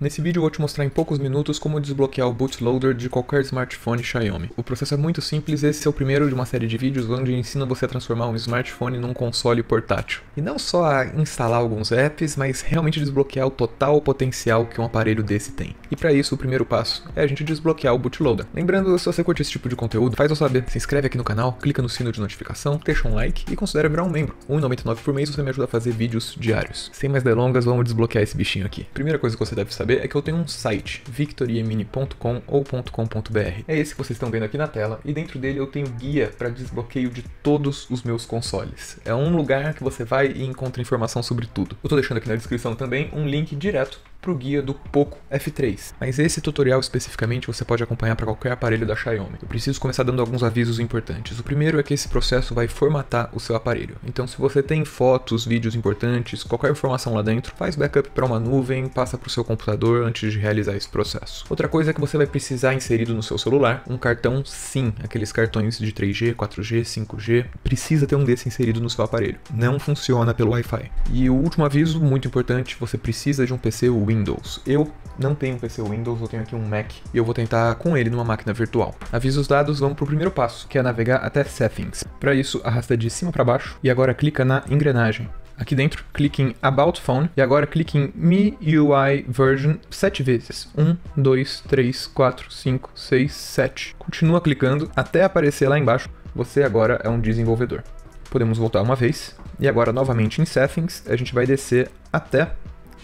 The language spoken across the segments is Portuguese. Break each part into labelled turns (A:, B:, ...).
A: Nesse vídeo eu vou te mostrar em poucos minutos como desbloquear o bootloader de qualquer smartphone Xiaomi. O processo é muito simples, esse é o primeiro de uma série de vídeos onde ensina você a transformar um smartphone num console portátil. E não só a instalar alguns apps, mas realmente desbloquear o total potencial que um aparelho desse tem. E para isso o primeiro passo é a gente desbloquear o bootloader. Lembrando, se você curte esse tipo de conteúdo, faz eu saber, se inscreve aqui no canal, clica no sino de notificação, deixa um like e considere virar um membro. R$1,99 por mês você me ajuda a fazer vídeos diários. Sem mais delongas, vamos desbloquear esse bichinho aqui. Primeira coisa que você deve saber saber é que eu tenho um site, victoriemini.com ou .com.br. É esse que vocês estão vendo aqui na tela e dentro dele eu tenho guia para desbloqueio de todos os meus consoles. É um lugar que você vai e encontra informação sobre tudo. Eu estou deixando aqui na descrição também um link direto para o guia do Poco F3. Mas esse tutorial especificamente você pode acompanhar para qualquer aparelho da Xiaomi. Eu preciso começar dando alguns avisos importantes. O primeiro é que esse processo vai formatar o seu aparelho. Então se você tem fotos, vídeos importantes, qualquer informação lá dentro, faz backup para uma nuvem, passa para o seu computador antes de realizar esse processo. Outra coisa é que você vai precisar inserido no seu celular um cartão SIM, aqueles cartões de 3G, 4G, 5G, precisa ter um desse inserido no seu aparelho. Não funciona pelo Wi-Fi. E o último aviso, muito importante, você precisa de um PC Windows. Eu não tenho um PC Windows, eu tenho aqui um Mac e eu vou tentar com ele numa máquina virtual. Avisos dados, vamos para o primeiro passo, que é navegar até Settings. Para isso, arrasta de cima para baixo e agora clica na engrenagem. Aqui dentro, clique em About Phone e agora clique em MIUI Version 7 vezes. 1, 2, 3, 4, 5, 6, 7. Continua clicando até aparecer lá embaixo. Você agora é um desenvolvedor. Podemos voltar uma vez. E agora, novamente em Settings, a gente vai descer até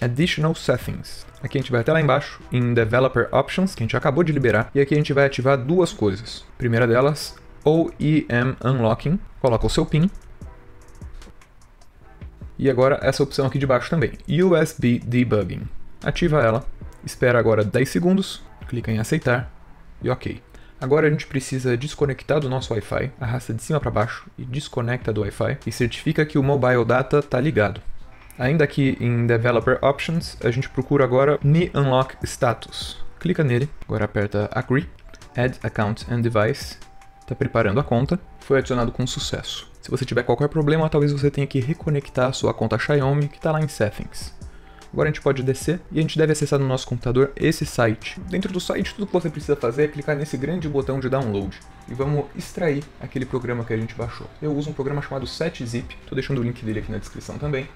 A: Additional Settings. Aqui a gente vai até lá embaixo em Developer Options, que a gente acabou de liberar, e aqui a gente vai ativar duas coisas. primeira delas, OEM Unlocking, coloca o seu PIN. E agora essa opção aqui de baixo também, USB Debugging. Ativa ela, espera agora 10 segundos, clica em aceitar e OK. Agora a gente precisa desconectar do nosso Wi-Fi, arrasta de cima para baixo e desconecta do Wi-Fi e certifica que o mobile data está ligado. Ainda aqui em Developer Options, a gente procura agora Mi Unlock Status. Clica nele, agora aperta Agree, Add Account and Device, está preparando a conta, foi adicionado com sucesso. Se você tiver qualquer problema, talvez você tenha que reconectar a sua conta Xiaomi que está lá em Settings. Agora a gente pode descer e a gente deve acessar no nosso computador esse site. Dentro do site, tudo que você precisa fazer é clicar nesse grande botão de download e vamos extrair aquele programa que a gente baixou. Eu uso um programa chamado 7zip, estou deixando o link dele aqui na descrição também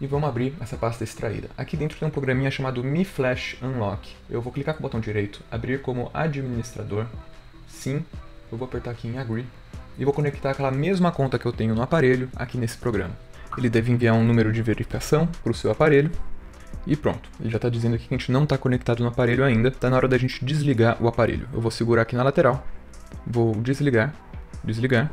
A: e vamos abrir essa pasta extraída. Aqui dentro tem um programinha chamado Mi Flash Unlock. Eu vou clicar com o botão direito, abrir como administrador, sim, eu vou apertar aqui em Agree e vou conectar aquela mesma conta que eu tenho no aparelho aqui nesse programa. Ele deve enviar um número de verificação para o seu aparelho e pronto. Ele já está dizendo aqui que a gente não está conectado no aparelho ainda, está na hora da gente desligar o aparelho. Eu vou segurar aqui na lateral, vou desligar, desligar,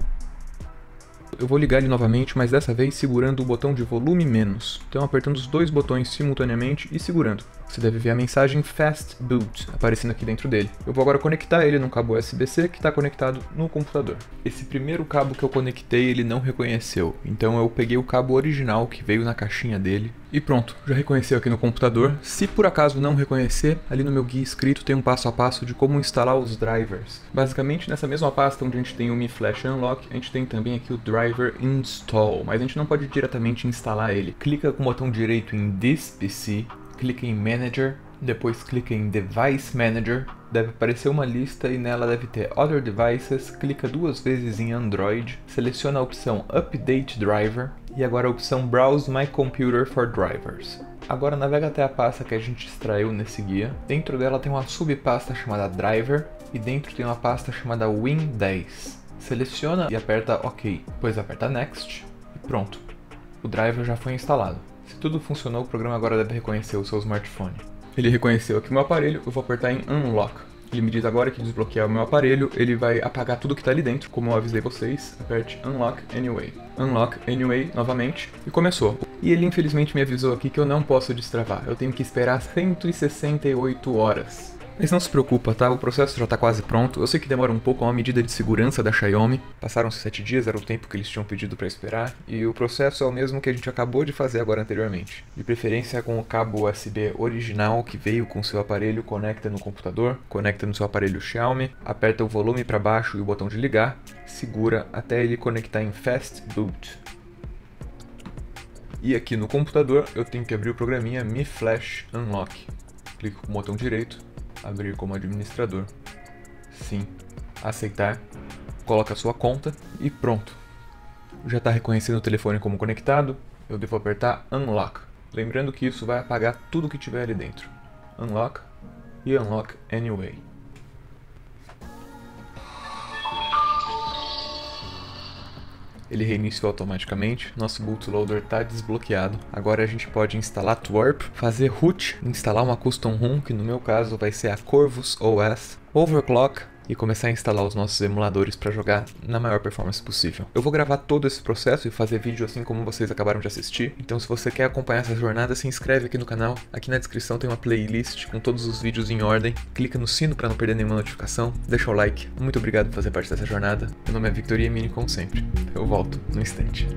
A: eu vou ligar ele novamente, mas dessa vez segurando o botão de volume menos. Então apertando os dois botões simultaneamente e segurando. Você deve ver a mensagem Fast Boot aparecendo aqui dentro dele. Eu vou agora conectar ele num cabo USB-C que está conectado no computador. Esse primeiro cabo que eu conectei ele não reconheceu, então eu peguei o cabo original que veio na caixinha dele e pronto, já reconheceu aqui no computador. Se por acaso não reconhecer, ali no meu guia escrito tem um passo a passo de como instalar os drivers. Basicamente nessa mesma pasta onde a gente tem o Mi Flash Unlock, a gente tem também aqui o driver install, mas a gente não pode diretamente instalar ele. Clica com o botão direito em This PC, clica em Manager, depois clica em Device Manager, deve aparecer uma lista e nela deve ter Other Devices, clica duas vezes em Android, seleciona a opção Update Driver e agora a opção Browse My Computer for Drivers. Agora navega até a pasta que a gente extraiu nesse guia. Dentro dela tem uma subpasta chamada Driver e dentro tem uma pasta chamada Win10. Seleciona e aperta OK, depois aperta Next e pronto. O driver já foi instalado. Se tudo funcionou, o programa agora deve reconhecer o seu smartphone. Ele reconheceu aqui meu aparelho, eu vou apertar em Unlock. Ele me diz agora que desbloquear o meu aparelho, ele vai apagar tudo que está ali dentro, como eu avisei vocês. Aperte Unlock Anyway. Unlock Anyway novamente e começou. E ele infelizmente me avisou aqui que eu não posso destravar, eu tenho que esperar 168 horas. Mas não se preocupa, tá? O processo já está quase pronto. Eu sei que demora um pouco, é uma medida de segurança da Xiaomi. Passaram-se 7 dias, era o tempo que eles tinham pedido para esperar. E o processo é o mesmo que a gente acabou de fazer agora anteriormente. De preferência com o cabo USB original que veio com seu aparelho, conecta no computador, conecta no seu aparelho Xiaomi, aperta o volume para baixo e o botão de ligar, segura até ele conectar em Fast Boot. E aqui no computador eu tenho que abrir o programinha Mi Flash Unlock. Clique com o botão direito, abrir como administrador. Sim, aceitar. Coloca sua conta e pronto. Já está reconhecendo o telefone como conectado, eu devo apertar Unlock. Lembrando que isso vai apagar tudo que tiver ali dentro. Unlock e Unlock Anyway. Ele reiniciou automaticamente, nosso bootloader está desbloqueado. Agora a gente pode instalar Twerp, fazer root, instalar uma custom ROM, que no meu caso vai ser a Corvus OS, overclock e começar a instalar os nossos emuladores para jogar na maior performance possível. Eu vou gravar todo esse processo e fazer vídeo assim como vocês acabaram de assistir. Então se você quer acompanhar essa jornada, se inscreve aqui no canal. Aqui na descrição tem uma playlist com todos os vídeos em ordem. Clica no sino para não perder nenhuma notificação. Deixa o like. Muito obrigado por fazer parte dessa jornada. Meu nome é Victoria Mini como sempre. Eu volto no instante.